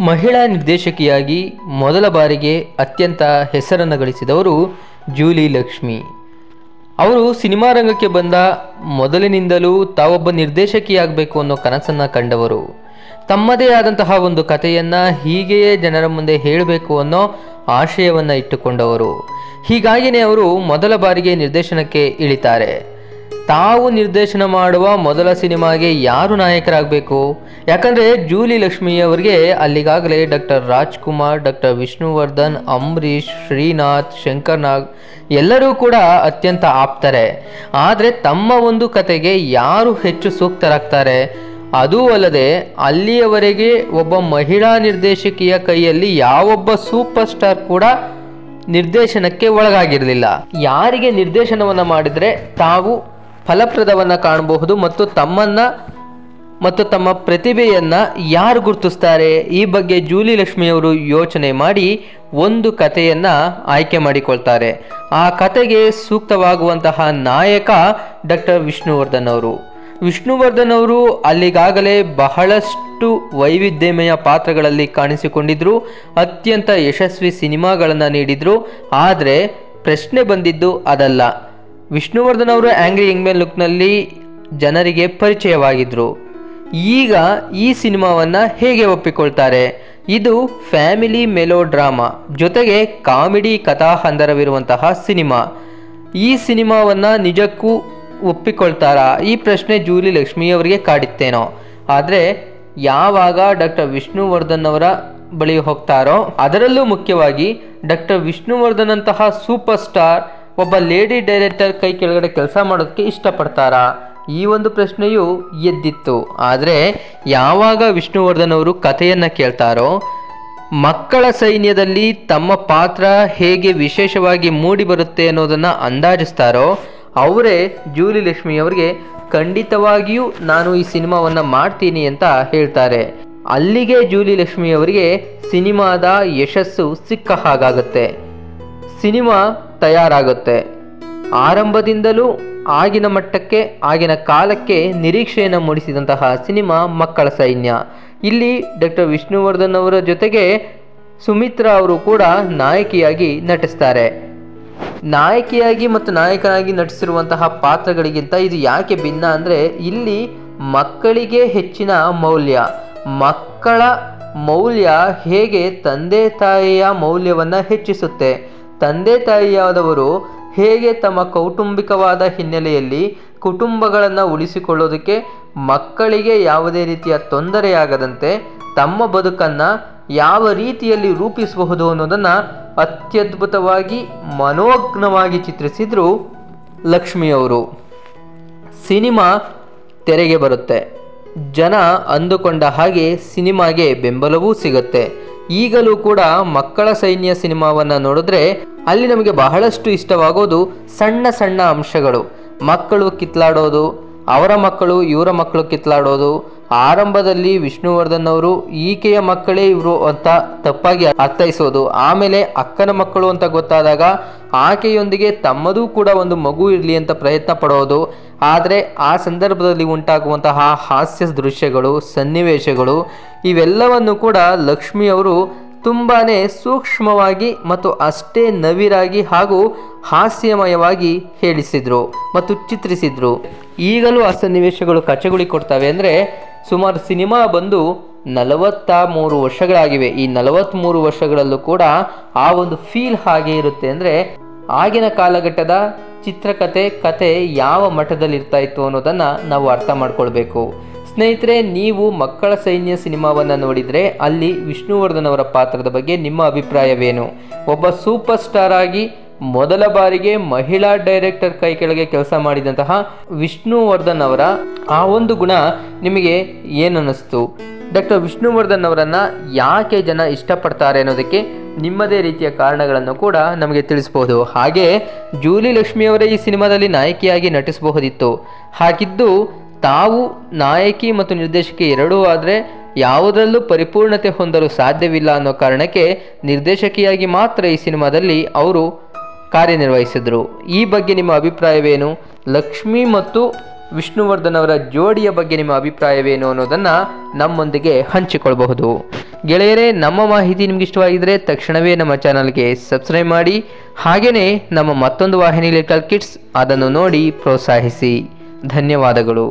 ಮಹಿಳಾ ನಿರ್ದೇಶಕಿಯಾಗಿ ಮೊದಲ ಬಾರಿಗೆ ಅತ್ಯಂತ ಹೆಸರನ್ನು ಗಳಿಸಿದವರು ಜೂಲಿ ಲಕ್ಷ್ಮಿ. ಅವರು ಸಿನಿಮಾ ರಂಗಕ್ಕೆ ಬಂದ ಮೊದಲಿನಿಂದಲೂ ತಾವೊಬ್ಬ ನಿರ್ದೇಶಕಿಯಾಗಬೇಕು ಅನ್ನೋ ಕನಸನ್ನು ಕಂಡವರು. ತಮ್ಮದೇ ಆದಂತಹ ಒಂದು ಕಥೆಯನ್ನು ಹೀಗೆಯೇ ಜನರ ಮುಂದೆ ಹೇಳಬೇಕು ಅನ್ನೋ ಆಶಯವನ್ನು ಇಟ್ಟುಕೊಂಡವರು. ಹೀಗಾಗಿಯೇ ಅವರು ಮೊದಲ ಬಾರಿಗೆ ನಿರ್ದೇಶನಕ್ಕೆ ಇಳಿತಾರೆ. ತಾವು ನಿರ್ದೇಶನ ಮಾಡುವ ಮೊದಲ ಸಿನಿಮಾಗೆ ಯಾರು ನಾಯಕರಾಗಬೇಕು? ಯಾಕಂದರೆ ಜೂಲಿ ಲಕ್ಷ್ಮಿಯವರಿಗೆ ಅಲ್ಲಿಗಾಗಲೇ ಡಾಕ್ಟರ್ ರಾಜ್ಕುಮಾರ್, ಡಾಕ್ಟರ್ ವಿಷ್ಣುವರ್ಧನ್ ಅಂಬರೀಶ್ ಶ್ರೀನಾಥ್ ಶಂಕರ್ ನಾಗ್ ಎಲ್ಲರೂ ಕೂಡ ಅತ್ಯಂತ ಆಪ್ತಾರೆ. ಆದರೆ ತಮ್ಮ ಒಂದು ಕತೆಗೆ ಯಾರು ಹೆಚ್ಚು ಸೂಕ್ತರಾಗ್ತಾರೆ? ಅದೂ ಅಲ್ಲದೆ ಅಲ್ಲಿಯವರೆಗೆ ಒಬ್ಬ ಮಹಿಳಾ ನಿರ್ದೇಶಕಿಯ ಕೈಯಲ್ಲಿ ಯಾವೊಬ್ಬ ಸೂಪರ್ ಸ್ಟಾರ್ ಕೂಡ ನಿರ್ದೇಶನಕ್ಕೆ ಒಳಗಾಗಿರಲಿಲ್ಲ. ಯಾರಿಗೆ ನಿರ್ದೇಶನವನ್ನು ಮಾಡಿದರೆ ತಾವು ಫಲಪ್ರದವನ್ನು ಕಾಣಬಹುದು ಮತ್ತು ತಮ್ಮನ್ನ ಮತ್ತು ತಮ್ಮ ಪ್ರತಿಭೆಯನ್ನು ಯಾರು ಗುರುತಿಸ್ತಾರೆ? ಈ ಬಗ್ಗೆ ಜೂಲಿ ಲಕ್ಷ್ಮಿಯವರು ಯೋಚನೆ ಮಾಡಿ ಒಂದು ಕಥೆಯನ್ನು ಆಯ್ಕೆ ಮಾಡಿಕೊಳ್ತಾರೆ. ಆ ಕತೆಗೆ ಸೂಕ್ತವಾಗುವಂತಹ ನಾಯಕ ಡಾಕ್ಟರ್ ವಿಷ್ಣುವರ್ಧನ್ ಅವರು. ವಿಷ್ಣುವರ್ಧನ್ ಅವರು ಅಲ್ಲಿಗಾಗಲೇ ಬಹಳಷ್ಟು ವೈವಿಧ್ಯಮಯ ಪಾತ್ರಗಳಲ್ಲಿ ಕಾಣಿಸಿಕೊಂಡಿದ್ರು, ಅತ್ಯಂತ ಯಶಸ್ವಿ ಸಿನಿಮಾಗಳನ್ನು ನೀಡಿದರು, ಆದರೆ ಪ್ರಶ್ನೆ ಬಂದಿದ್ದು ಅದಲ್ಲ. ವಿಷ್ಣುವರ್ಧನ್ ಅವರು ಆ್ಯಂಗ್ರಿ ಯಂಗ್ಮೆನ್ ಲುಕ್ನಲ್ಲಿ ಜನರಿಗೆ ಪರಿಚಯವಾಗಿದ್ದರು ಈಗ ಈ ಸಿನಿಮಾವನ್ನು ಹೇಗೆ ಒಪ್ಪಿಕೊಳ್ತಾರೆ? ಇದು ಫ್ಯಾಮಿಲಿ ಮೆಲೋ ಡ್ರಾಮಾ ಜೊತೆಗೆ ಕಾಮಿಡಿ ಕಥಾಹಂದರವಿರುವಂತಹ ಸಿನಿಮಾ. ಈ ಸಿನಿಮಾವನ್ನು ನಿಜಕ್ಕೂ ಒಪ್ಪಿಕೊಳ್ತಾರಾ? ಈ ಪ್ರಶ್ನೆ ಜೂಲಿ ಲಕ್ಷ್ಮಿಯವರಿಗೆ ಕಾಡಿತ್ತೇನೋ. ಆದರೆ ಯಾವಾಗ ಡಾಕ್ಟರ್ ವಿಷ್ಣುವರ್ಧನ್ ಅವರ ಬಳಿ ಹೋಗ್ತಾರೋ, ಅದರಲ್ಲೂ ಮುಖ್ಯವಾಗಿ ಡಾಕ್ಟರ್ ವಿಷ್ಣುವರ್ಧನ್ ಅಂತಹ ಸೂಪರ್ ಸ್ಟಾರ್ ಒಬ್ಬ ಲೇಡಿ ಡೈರೆಕ್ಟರ್ ಕೈ ಕೆಳಗಡೆ ಕೆಲಸ ಮಾಡೋದಕ್ಕೆ ಇಷ್ಟಪಡ್ತಾರಾ? ಈ ಒಂದು ಪ್ರಶ್ನೆಯು ಎದ್ದಿತ್ತು. ಆದರೆ ಯಾವಾಗ ವಿಷ್ಣುವರ್ಧನ್ ಅವರು ಕಥೆಯನ್ನು ಕೇಳ್ತಾರೋ, ಮಕ್ಕಳ ಸೈನ್ಯದಲ್ಲಿ ತಮ್ಮ ಪಾತ್ರ ಹೇಗೆ ವಿಶೇಷವಾಗಿ ಮೂಡಿ ಬರುತ್ತೆ ಅನ್ನೋದನ್ನು ಅಂದಾಜಿಸ್ತಾರೋ, ಅವರೇ ಜೂಲಿ ಲಕ್ಷ್ಮಿ ಅವರಿಗೆ ಖಂಡಿತವಾಗಿಯೂ ನಾನು ಈ ಸಿನಿಮಾವನ್ನು ಮಾಡ್ತೀನಿ ಅಂತ ಹೇಳ್ತಾರೆ. ಅಲ್ಲಿಗೆ ಜೂಲಿ ಲಕ್ಷ್ಮಿ ಅವರಿಗೆ ಸಿನಿಮಾದ ಯಶಸ್ಸು ಸಿಕ್ಕ ಹಾಗಾಗುತ್ತೆ. ಸಿನಿಮಾ ತಯಾರಾಗುತ್ತೆ. ಆರಂಭದಿಂದಲೂ ಆಗಿನ ಮಟ್ಟಕ್ಕೆ, ಆಗಿನ ಕಾಲಕ್ಕೆ ನಿರೀಕ್ಷೆಯನ್ನು ಮೂಡಿಸಿದಂತಹ ಸಿನಿಮಾ ಮಕ್ಕಳ ಸೈನ್ಯ. ಇಲ್ಲಿ ಡಾಕ್ಟರ್ ವಿಷ್ಣುವರ್ಧನ್ ಅವರ ಜೊತೆಗೆ ಸುಮಿತ್ರಾ ಅವರು ಕೂಡ ನಾಯಕಿಯಾಗಿ ನಟಿಸ್ತಾರೆ. ನಾಯಕಿಯಾಗಿ ಮತ್ತು ನಾಯಕನಾಗಿ ನಟಿಸಿರುವಂತಹ ಪಾತ್ರಗಳಿಗಿಂತ ಇದು ಯಾಕೆ ಭಿನ್ನ ಅಂದರೆ ಇಲ್ಲಿ ಮಕ್ಕಳಿಗೆ ಹೆಚ್ಚಿನ ಮೌಲ್ಯ. ಮಕ್ಕಳ ಮೌಲ್ಯ ಹೇಗೆ ತಂದೆ ತಾಯಿಯ ಮೌಲ್ಯವನ್ನು ಹೆಚ್ಚಿಸುತ್ತೆ. ತಂದೆ ತಾಯಿಯಾದವರು ಹೇಗೆ ತಮ್ಮ ಕೌಟುಂಬಿಕವಾದ ಹಿನ್ನೆಲೆಯಲ್ಲಿ ಕುಟುಂಬಗಳನ್ನು ಉಳಿಸಿಕೊಳ್ಳೋದಕ್ಕೆ ಮಕ್ಕಳಿಗೆ ಯಾವುದೇ ರೀತಿಯ ತೊಂದರೆಯಾಗದಂತೆ ತಮ್ಮ ಬದುಕನ್ನು ಯಾವ ರೀತಿಯಲ್ಲಿ ರೂಪಿಸಬಹುದು ಅನ್ನೋದನ್ನು ಅತ್ಯದ್ಭುತವಾಗಿ ಮನೋಜ್ಞವಾಗಿ ಚಿತ್ರಿಸಿದ್ರು ಲಕ್ಷ್ಮಿಯವರು. ಸಿನಿಮಾ ತೆರೆಗೆ ಬರುತ್ತೆ. ಜನ ಅಂದುಕೊಂಡ ಹಾಗೆ ಸಿನಿಮಾಗೆ ಬೆಂಬಲವೂ ಸಿಗುತ್ತೆ. ಈಗಲೂ ಕೂಡ ಮಕ್ಕಳ ಸೈನ್ಯ ಸಿನಿಮಾವನ್ನು ನೋಡಿದ್ರೆ ಅಲ್ಲಿ ನಮಗೆ ಬಹಳಷ್ಟು ಇಷ್ಟವಾಗೋದು ಸಣ್ಣ ಸಣ್ಣ ಅಂಶಗಳು. ಮಕ್ಕಳು ಕಿತ್ಲಾಡೋದು, ಅವರ ಮಕ್ಕಳು ಇವರ ಮಕ್ಕಳು ಕಿತ್ಲಾಡೋದು ಆರಂಭದಲ್ಲಿ ವಿಷ್ಣುವರ್ಧನ್ ಅವರು ಈಕೆಯ ಮಕ್ಕಳೇ ಇವರು ಅಂತ ತಪ್ಪಾಗಿ ಅರ್ಥೈಸೋದು. ಆಮೇಲೆ ಅಕ್ಕನ ಮಕ್ಕಳು ಅಂತ ಗೊತ್ತಾದಾಗ ಆಕೆಯೊಂದಿಗೆ ತಮ್ಮದೂ ಕೂಡ ಒಂದು ಮಗು ಇರಲಿ ಅಂತ ಪ್ರಯತ್ನ ಪಡೋದು. ಆದರೆ ಆ ಸಂದರ್ಭದಲ್ಲಿ ಉಂಟಾಗುವಂತಹ ಹಾಸ್ಯ ದೃಶ್ಯಗಳು, ಸನ್ನಿವೇಶಗಳು, ಇವೆಲ್ಲವನ್ನು ಕೂಡ ಲಕ್ಷ್ಮಿ ಅವರು ತುಂಬಾ ಸೂಕ್ಷ್ಮವಾಗಿ ಮತ್ತು ಅಷ್ಟೇ ನವಿರಾಗಿ ಹಾಗೂ ಹಾಸ್ಯಮಯವಾಗಿ ಹೇಳಿಸಿದ್ರು ಮತ್ತು ಚಿತ್ರಿಸಿದ್ರು. ಈಗಲೂ ಆ ಸನ್ನಿವೇಶಗಳು ಕಚಗುಳಿ ಕೊಡ್ತವೆ. ಅಂದರೆ ಸುಮಾರು ಸಿನಿಮಾ ಬಂದು ನಲವತ್ತ ಮೂರು ವರ್ಷಗಳಾಗಿವೆ. ಈ ನಲವತ್ತ್ಮೂರು ವರ್ಷಗಳಲ್ಲೂ ಕೂಡ ಆ ಒಂದು ಫೀಲ್ ಹಾಗೆ ಇರುತ್ತೆ. ಅಂದರೆ ಆಗಿನ ಕಾಲಘಟ್ಟದ ಚಿತ್ರಕಥೆ ಕತೆ ಯಾವ ಮಟ್ಟದಲ್ಲಿ ಇರ್ತಾ ಇತ್ತು ಅನ್ನೋದನ್ನು ನಾವು ಅರ್ಥ ಮಾಡ್ಕೊಳ್ಬೇಕು. ಸ್ನೇಹಿತರೆ, ನೀವು ಮಕ್ಕಳ ಸೈನ್ಯ ಸಿನಿಮಾವನ್ನು ನೋಡಿದರೆ ಅಲ್ಲಿ ವಿಷ್ಣುವರ್ಧನ್ ಅವರ ಪಾತ್ರದ ಬಗ್ಗೆ ನಿಮ್ಮ ಅಭಿಪ್ರಾಯವೇನು? ಒಬ್ಬ ಸೂಪರ್ ಸ್ಟಾರ್ ಆಗಿ ಮೊದಲ ಬಾರಿಗೆ ಮಹಿಳಾ ಡೈರೆಕ್ಟರ್ ಕೈ ಕೆಳಗೆ ಕೆಲಸ ಮಾಡಿದಂತಹ ವಿಷ್ಣುವರ್ಧನ್ ಅವರ ಆ ಒಂದು ಗುಣ ನಿಮಗೆ ಏನನ್ನಿಸ್ತು? ಡಾಕ್ಟರ್ ವಿಷ್ಣುವರ್ಧನ್ ಅವರನ್ನು ಯಾಕೆ ಜನ ಇಷ್ಟಪಡ್ತಾರೆ ಅನ್ನೋದಕ್ಕೆ ನಿಮ್ಮದೇ ರೀತಿಯ ಕಾರಣಗಳನ್ನು ಕೂಡ ನಮಗೆ ತಿಳಿಸಬಹುದು ಹಾಗೆ ಜೂಲಿ ಲಕ್ಷ್ಮಿಯವರೇ ಈ ಸಿನಿಮಾದಲ್ಲಿ ನಾಯಕಿಯಾಗಿ ನಟಿಸಬಹುದಿತ್ತು. ಹಾಗಿದ್ದು ತಾವು ನಾಯಕಿ ಮತ್ತು ನಿರ್ದೇಶಕಿ ಎರಡೂ ಆದರೆ ಯಾವುದರಲ್ಲೂ ಪರಿಪೂರ್ಣತೆ ಹೊಂದಲು ಸಾಧ್ಯವಿಲ್ಲ ಅನ್ನೋ ಕಾರಣಕ್ಕೆ ನಿರ್ದೇಶಕಿಯಾಗಿ ಮಾತ್ರ ಈ ಸಿನಿಮಾದಲ್ಲಿ ಅವರು ಕಾರ್ಯನಿರ್ವಹಿಸಿದ್ರು. ಈ ಬಗ್ಗೆ ನಿಮ್ಮ ಅಭಿಪ್ರಾಯವೇನು? ಲಕ್ಷ್ಮಿ ಮತ್ತು ವಿಷ್ಣುವರ್ಧನ್ ಅವರ ಜೋಡಿಯ ಬಗ್ಗೆ ನಿಮ್ಮ ಅಭಿಪ್ರಾಯವೇನು ಅನ್ನೋದನ್ನು ನಮ್ಮೊಂದಿಗೆ ಹಂಚಿಕೊಳ್ಳಬಹುದು ಗೆಳೆಯರೇ, ನಮ್ಮ ಮಾಹಿತಿ ನಿಮ್ಗೆ ಇಷ್ಟವಾಗಿದ್ದರೆ ತಕ್ಷಣವೇ ನಮ್ಮ ಚಾನಲ್ಗೆ ಸಬ್ಸ್ಕ್ರೈಬ್ ಮಾಡಿ ಹಾಗೆಯೇ ನಮ್ಮ ಮತ್ತೊಂದು ವಾಹಿನಿ ಲಿಟಲ್ ಕಿಡ್ಸ್ ಅದನ್ನು ನೋಡಿ ಪ್ರೋತ್ಸಾಹಿಸಿ. ಧನ್ಯವಾದಗಳು.